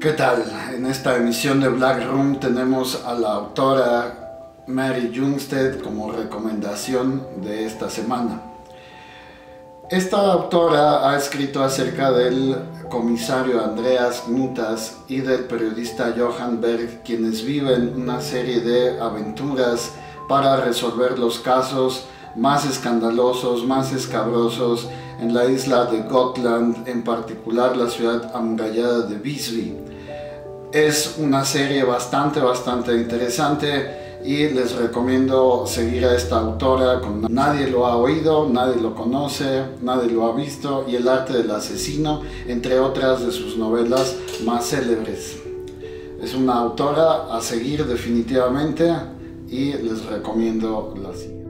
¿Qué tal? En esta emisión de Black Room tenemos a la autora Mary Jungstead como recomendación de esta semana. Esta autora ha escrito acerca del comisario Andreas Nutas y del periodista Johan Berg, quienes viven una serie de aventuras para resolver los casos más escandalosos, más escabrosos en la isla de Gotland, en particular la ciudad amurallada de Visby. Es una serie bastante, bastante interesante y les recomiendo seguir a esta autora. Con nadie lo ha oído, nadie lo conoce, nadie lo ha visto y El arte del asesino, entre otras de sus novelas más célebres. Es una autora a seguir definitivamente y les recomiendo la siguiente.